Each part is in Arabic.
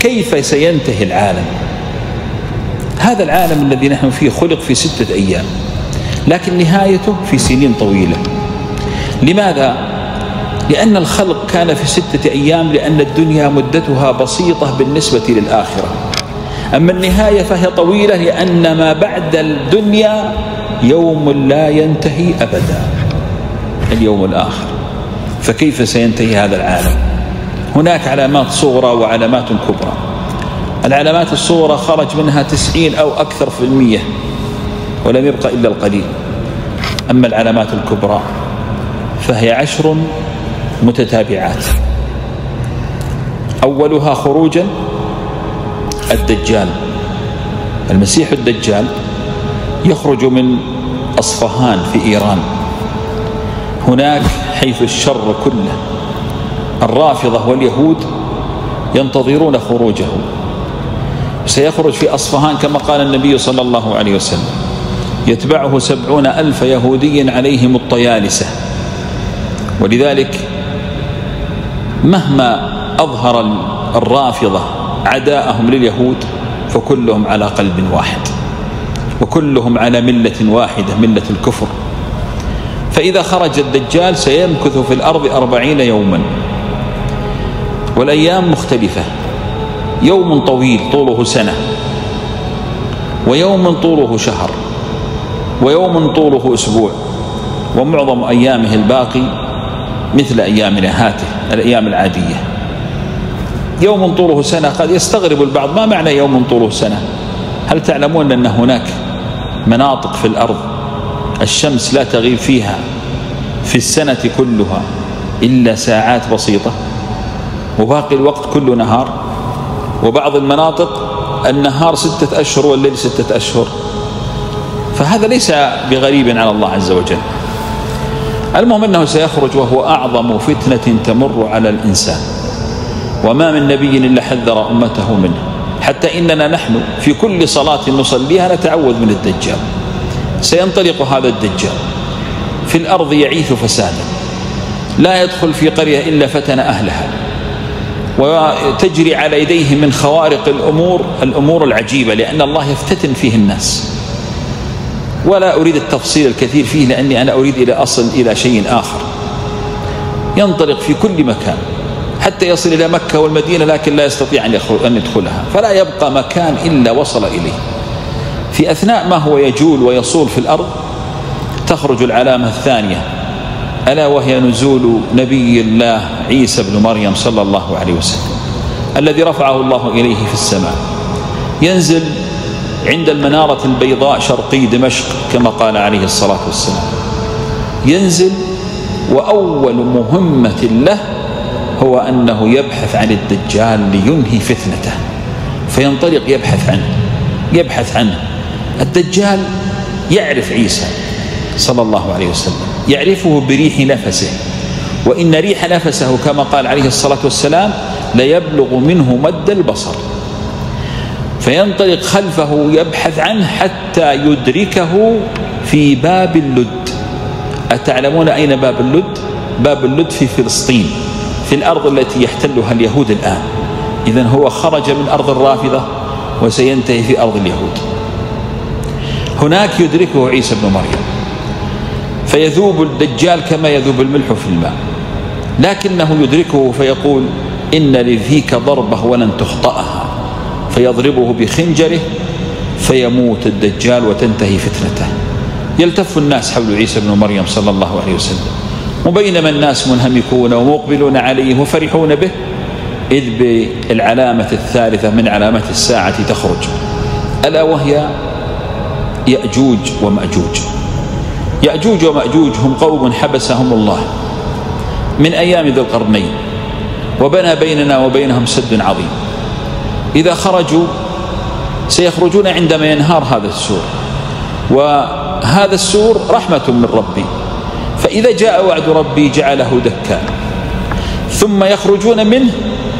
كيف سينتهي العالم؟ هذا العالم الذي نحن فيه خلق في ستة أيام لكن نهايته في سنين طويلة. لماذا؟ لأن الخلق كان في ستة أيام لأن الدنيا مدتها بسيطة بالنسبة للآخرة. أما النهاية فهي طويلة لأن ما بعد الدنيا يوم لا ينتهي أبدا اليوم الآخر. فكيف سينتهي هذا العالم؟ هناك علامات صغرى وعلامات كبرى. العلامات الصغرى خرج منها تسعين أو أكثر في المية ولم يبقى إلا القليل. أما العلامات الكبرى فهي عشر متتابعات. أولها خروجا الدجال. المسيح الدجال يخرج من أصفهان في إيران. هناك حيث الشر كله. الرافضة واليهود ينتظرون خروجه. سيخرج في أصفهان كما قال النبي صلى الله عليه وسلم. يتبعه سبعون ألف يهودي عليهم الطيالسة. ولذلك مهما أظهر الرافضة عداءهم لليهود فكلهم على قلب واحد. وكلهم على ملة واحدة ملة الكفر. فإذا خرج الدجال سيمكث في الأرض أربعين يوما. والأيام مختلفة. يوم طويل طوله سنة ويوم طوله شهر ويوم طوله أسبوع ومعظم أيامه الباقي مثل أيامنا هاته الأيام العادية. يوم طوله سنة قد يستغرب البعض ما معنى يوم طوله سنة؟ هل تعلمون أن هناك مناطق في الأرض الشمس لا تغيب فيها في السنة كلها إلا ساعات بسيطة؟ وباقي الوقت كله نهار. وبعض المناطق النهار ستة أشهر والليل ستة أشهر. فهذا ليس بغريب على الله عز وجل. المهم أنه سيخرج وهو أعظم فتنة تمر على الإنسان. وما من نبي إلا حذر أمته منه. حتى إننا نحن في كل صلاة نصليها نتعوذ من الدجال. سينطلق هذا الدجال. في الأرض يعيث فسادا. لا يدخل في قرية إلا فتن أهلها. وتجري على يديه من خوارق الأمور الأمور العجيبة لأن الله يفتتن فيه الناس. ولا أريد التفصيل الكثير فيه لأني أنا أريد إلى أصل إلى شيء آخر. ينطلق في كل مكان حتى يصل إلى مكة والمدينة لكن لا يستطيع أن يدخلها. فلا يبقى مكان إلا وصل إليه. في أثناء ما هو يجول ويصول في الأرض تخرج العلامة الثانية. ألا وهي نزول نبي الله عيسى بن مريم صلى الله عليه وسلم الذي رفعه الله إليه في السماء. ينزل عند المنارة البيضاء شرقي دمشق كما قال عليه الصلاة والسلام. ينزل وأول مهمة له هو أنه يبحث عن الدجال لينهي فتنته. فينطلق يبحث عنه يبحث عنه. الدجال يعرف عيسى. صلى الله عليه وسلم. يعرفه بريح نفسه. وإن ريح نفسه كما قال عليه الصلاة والسلام ليبلغ منه مد البصر. فينطلق خلفه يبحث عنه حتى يدركه في باب اللد. أتعلمون أين باب اللد؟ باب اللد في فلسطين في الأرض التي يحتلها اليهود الآن. إذا هو خرج من أرض الرافضة وسينتهي في أرض اليهود. هناك يدركه عيسى بن مريم. فيذوب الدجال كما يذوب الملح في الماء. لكنه يدركه فيقول إن لذيك ضربة ولن تخطأها. فيضربه بخنجره فيموت الدجال وتنتهي فتنته. يلتف الناس حول عيسى بن مريم صلى الله عليه وسلم. وبينما الناس منهمكون ومقبلون عليه وفرحون به إذ بالعلامة الثالثة من علامات الساعة تخرج. ألا وهي يأجوج ومأجوج. يأجوج ومأجوج هم قوم حبسهم الله من أيام ذي القرنين وبنى بيننا وبينهم سد عظيم. إذا خرجوا سيخرجون عندما ينهار هذا السور وهذا السور رحمة من ربي. فإذا جاء وعد ربي جعله دكا ثم يخرجون منه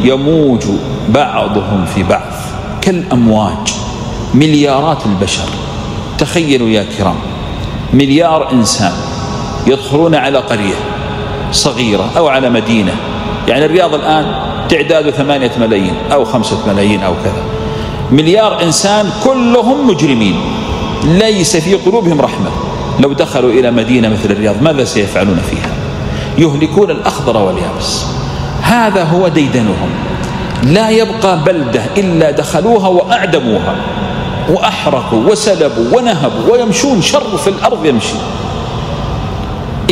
يموج بعضهم في بعض كالأمواج مليارات البشر. تخيلوا يا كرام. مليار إنسان يدخلون على قرية صغيرة أو على مدينة. يعني الرياض الآن تعداد ثمانية ملايين أو خمسة ملايين أو كذا. مليار إنسان كلهم مجرمين. ليس في قلوبهم رحمة. لو دخلوا إلى مدينة مثل الرياض ماذا سيفعلون فيها؟ يهلكون الأخضر واليابس. هذا هو ديدنهم. لا يبقى بلدة إلا دخلوها وأعدموها. وأحرقوا وسلبوا ونهبوا ويمشون شر في الأرض يمشي.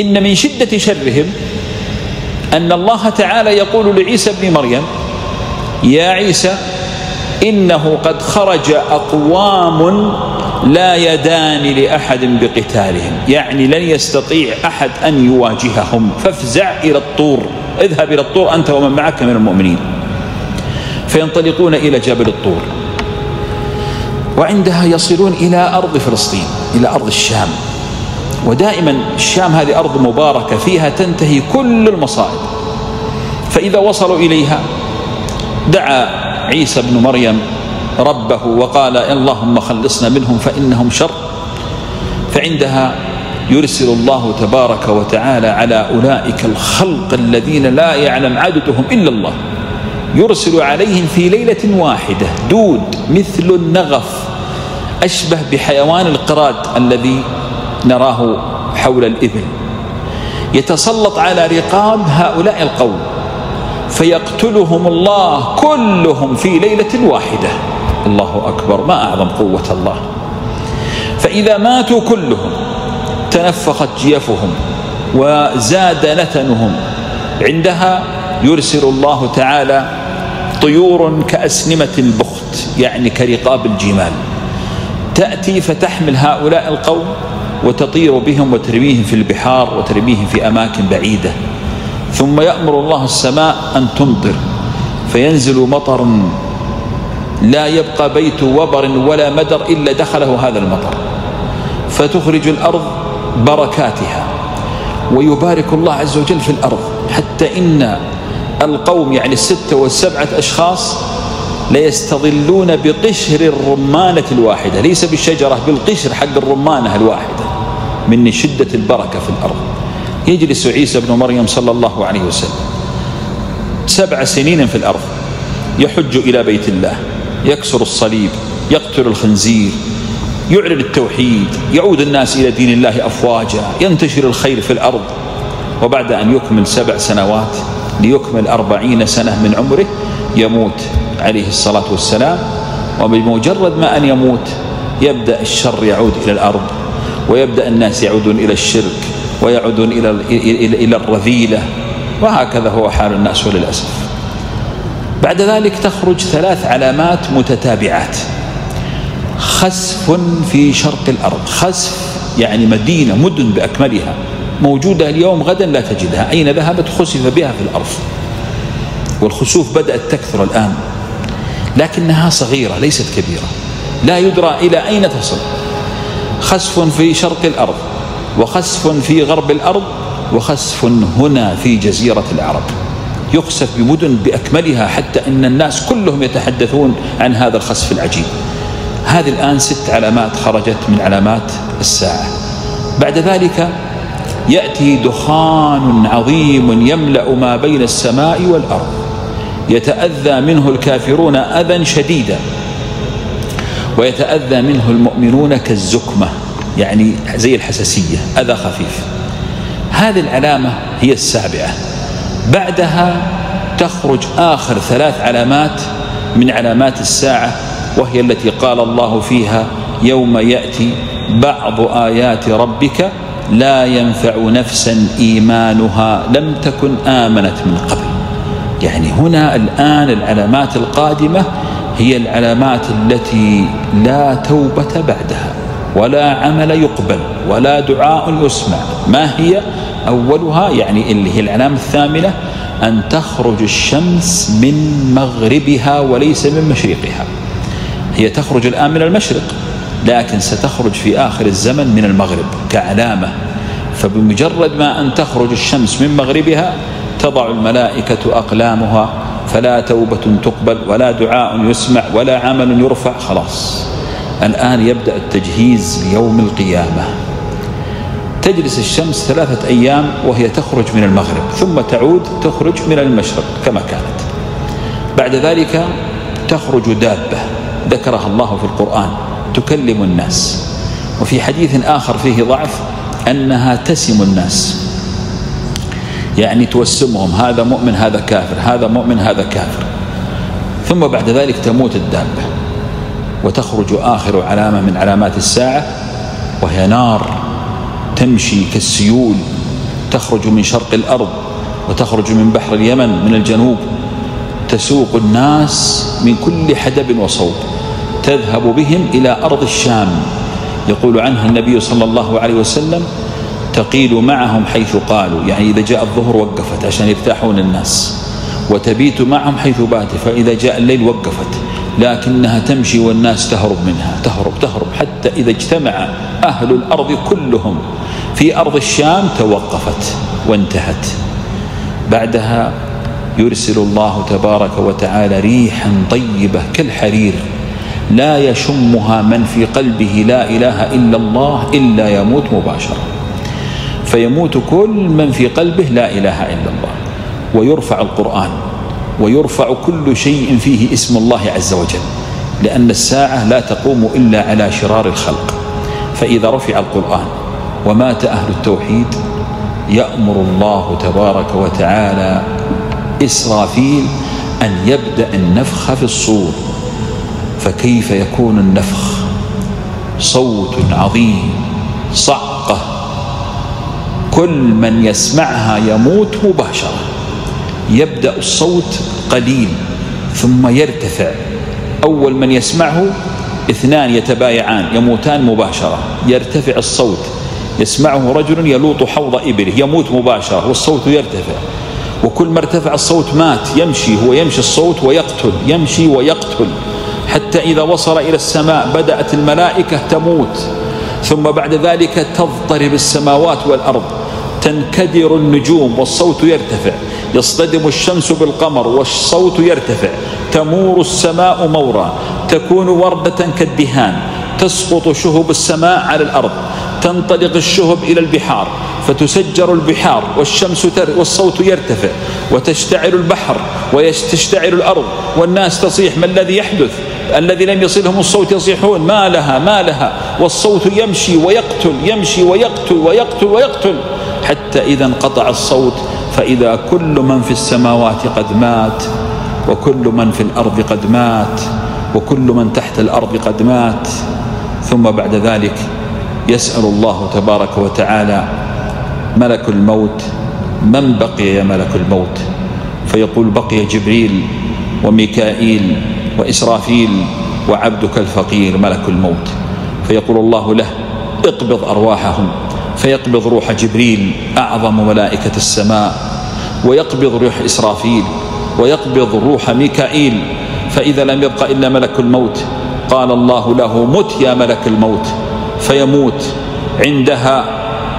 إن من شدة شرهم أن الله تعالى يقول لعيسى بن مريم يا عيسى إنه قد خرج أقوام لا يدان لأحد بقتالهم. يعني لن يستطيع أحد أن يواجههم. فافزع إلى الطور. اذهب إلى الطور أنت ومن معك من المؤمنين. فينطلقون إلى جبل الطور. وعندها يصلون إلى أرض فلسطين إلى أرض الشام. ودائما الشام هذه أرض مباركة فيها تنتهي كل المصائب. فإذا وصلوا إليها دعا عيسى بن مريم ربه وقال اللهم خلصنا منهم فإنهم شر. فعندها يرسل الله تبارك وتعالى على أولئك الخلق الذين لا يعلم عددهم إلا الله. يرسل عليهم في ليلة واحدة دود مثل النغف. أشبه بحيوان القراد الذي نراه حول الإبل. يتسلط على رقاب هؤلاء القوم فيقتلهم الله كلهم في ليلة واحدة. الله أكبر ما أعظم قوة الله. فإذا ماتوا كلهم تنفخت جيفهم وزاد نتنهم. عندها يرسل الله تعالى طيور كأسنمة البخت يعني كرقاب الجمال. تأتي فتحمل هؤلاء القوم وتطير بهم وترميهم في البحار وترميهم في أماكن بعيدة. ثم يأمر الله السماء أن تمطر فينزل مطر لا يبقى بيت وبر ولا مدر إلا دخله هذا المطر فتخرج الأرض بركاتها ويبارك الله عز وجل في الأرض. حتى إن القوم يعني الستة والسبعة أشخاص ليستظلون بقشر الرمانة الواحدة. ليس بالشجرة بالقشر حق الرمانة الواحدة. من شدة البركة في الأرض. يجلس عيسى بن مريم صلى الله عليه وسلم. سبع سنين في الأرض. يحج إلى بيت الله. يكسر الصليب. يقتل الخنزير. يعلن التوحيد. يعود الناس إلى دين الله أفواجا. ينتشر الخير في الأرض. وبعد أن يكمل سبع سنوات ليكمل أربعين سنة من عمره يموت. عليه الصلاة والسلام وبمجرد ما أن يموت يبدأ الشر يعود إلى الأرض ويبدأ الناس يعودون إلى الشرك ويعودون إلى إلى الرذيلة وهكذا هو حال الناس وللأسف. بعد ذلك تخرج ثلاث علامات متتابعات. خسف في شرق الأرض خسف يعني مدينة مدن بأكملها موجودة اليوم غدا لا تجدها أين ذهبت؟ خسف بها في الأرض. والخسوف بدأت تكثر الآن. لكنها صغيرة ليست كبيرة. لا يدرى إلى أين تصل. خسف في شرق الأرض وخسف في غرب الأرض وخسف هنا في جزيرة العرب. يخسف بمدن بأكملها حتى أن الناس كلهم يتحدثون عن هذا الخسف العجيب. هذه الآن ست علامات خرجت من علامات الساعة. بعد ذلك يأتي دخان عظيم يملأ ما بين السماء والأرض. يتأذى منه الكافرون أذى شديدا ويتأذى منه المؤمنون كالزكمة يعني زي الحساسية أذى خفيف. هذه العلامة هي السابعة. بعدها تخرج آخر ثلاث علامات من علامات الساعة وهي التي قال الله فيها يوم يأتي بعض آيات ربك لا ينفع نفسا إيمانها لم تكن آمنت من قبل. يعني هنا الآن العلامات القادمة هي العلامات التي لا توبة بعدها ولا عمل يقبل ولا دعاء يسمع. ما هي؟ أولها يعني اللي هي العلامة الثامنة أن تخرج الشمس من مغربها وليس من مشرقها. هي تخرج الآن من المشرق لكن ستخرج في آخر الزمن من المغرب كعلامة. فبمجرد ما أن تخرج الشمس من مغربها تضع الملائكة أقلامها فلا توبة تقبل ولا دعاء يسمع ولا عمل يرفع خلاص. الآن يبدأ التجهيز ليوم القيامة. تجلس الشمس ثلاثة أيام وهي تخرج من المغرب ثم تعود تخرج من المشرق كما كانت. بعد ذلك تخرج دابة ذكرها الله في القرآن تكلم الناس. وفي حديث آخر فيه ضعف أنها تسم الناس. يعني توسمهم هذا مؤمن هذا كافر هذا مؤمن هذا كافر. ثم بعد ذلك تموت الدابة وتخرج آخر علامة من علامات الساعة وهي نار تمشي كالسيول تخرج من شرق الأرض وتخرج من بحر اليمن من الجنوب تسوق الناس من كل حدب وصوب تذهب بهم إلى أرض الشام. يقول عنها النبي صلى الله عليه وسلم تقيل معهم حيث قالوا. يعني إذا جاء الظهر وقفت عشان يرتاحون الناس. وتبيت معهم حيث بات فإذا جاء الليل وقفت. لكنها تمشي والناس تهرب منها تهرب تهرب. حتى إذا اجتمع أهل الأرض كلهم في أرض الشام توقفت وانتهت. بعدها يرسل الله تبارك وتعالى ريحا طيبة كالحرير. لا يشمها من في قلبه لا إله إلا الله إلا يموت مباشرة. فيموت كل من في قلبه لا إله إلا الله. ويرفع القرآن ويرفع كل شيء فيه اسم الله عز وجل لأن الساعة لا تقوم إلا على شرار الخلق. فإذا رفع القرآن ومات أهل التوحيد يأمر الله تبارك وتعالى إسرافيل أن يبدأ النفخ في الصور. فكيف يكون النفخ؟ صوت عظيم صعقة. كل من يسمعها يموت مباشرة. يبدأ الصوت قليل ثم يرتفع. أول من يسمعه اثنان يتبايعان يموتان مباشرة. يرتفع الصوت. يسمعه رجل يلوط حوض إبله يموت مباشرة والصوت يرتفع. وكل ما ارتفع الصوت مات يمشي هو يمشي الصوت ويقتل يمشي ويقتل. حتى إذا وصل إلى السماء بدأت الملائكة تموت. ثم بعد ذلك تضطرب السماوات والأرض. تنكدر النجوم والصوت يرتفع. يصطدم الشمس بالقمر والصوت يرتفع. تمور السماء مورا. تكون وردة كالدهان. تسقط شهب السماء على الأرض. تنطلق الشهب إلى البحار. فتسجر البحار والشمس تر والصوت يرتفع. وتشتعل البحر وتشتعل الأرض. والناس تصيح ما الذي يحدث. الذي لم يصلهم الصوت يصيحون. ما لها ما لها. والصوت يمشي ويقتل يمشي ويقتل ويقتل ويقتل. حتى إذا انقطع الصوت فإذا كل من في السماوات قد مات وكل من في الأرض قد مات وكل من تحت الأرض قد مات. ثم بعد ذلك يسأل الله تبارك وتعالى ملك الموت من بقي يا ملك الموت؟ فيقول بقي جبريل وميكائيل وإسرافيل وعبدك الفقير ملك الموت. فيقول الله له اقبض أرواحهم. فيقبض روح جبريل أعظم ملائكة السماء ويقبض روح إسرافيل ويقبض روح ميكائيل فإذا لم يبق إلا ملك الموت قال الله له مت يا ملك الموت فيموت عندها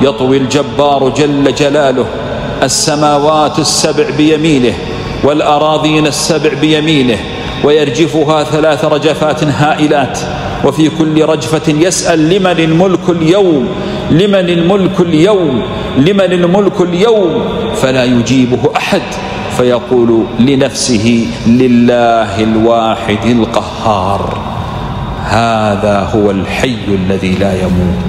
يطوي الجبار جل جلاله السماوات السبع بيمينه والأراضين السبع بيمينه ويرجفها ثلاث رجفات هائلات وفي كل رجفة يسأل لمن الملك اليوم لمن الملك اليوم؟ لمن الملك اليوم؟ فلا يجيبه أحد. فيقول لنفسه لله الواحد القهار هذا هو الحي الذي لا يموت.